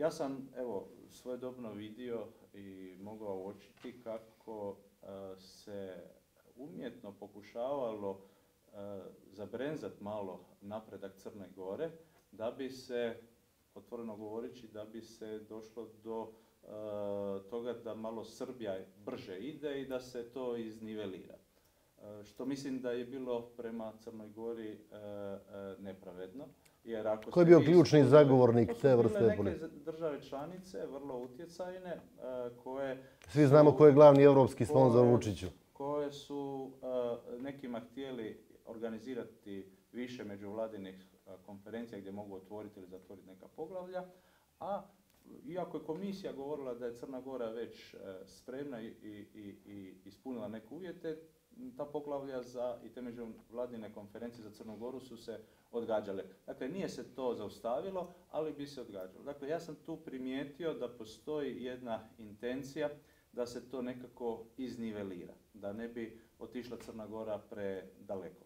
Ja sam, evo, svojedobno vidio i mogao uočiti kako e, se umjetno pokušavalo e, zabrenzat malo napredak Crne Gore, da bi se, otvoreno govoreći, da bi se došlo do e, toga da malo Srbija brže ide i da se to iznivelira. Što mislim da je bilo prema Crnoj Gori nepravedno. Jer ako Ko je bio ključni zagovornik te vrste neke države članice, vrlo utjecajne, e, koje... Svi znamo ko je glavni europski sponzor Vučiću. Koje su e, nekima htjeli organizirati više međuvladinih e, konferencija gdje mogu otvoriti ili zatvoriti neka poglavlja, a iako je komisija govorila da je Crna Gora već spremna i, i, i ispunila neke uvjete, ta poglavlja za i te međuvladine konferencije za Crnu Goru su se odgađale. Dakle, nije se to zaustavilo, ali bi se odgađalo. Dakle, ja sam tu primijetio da postoji jedna intencija da se to nekako iznivelira, da ne bi otišla Crna Gora predaleko.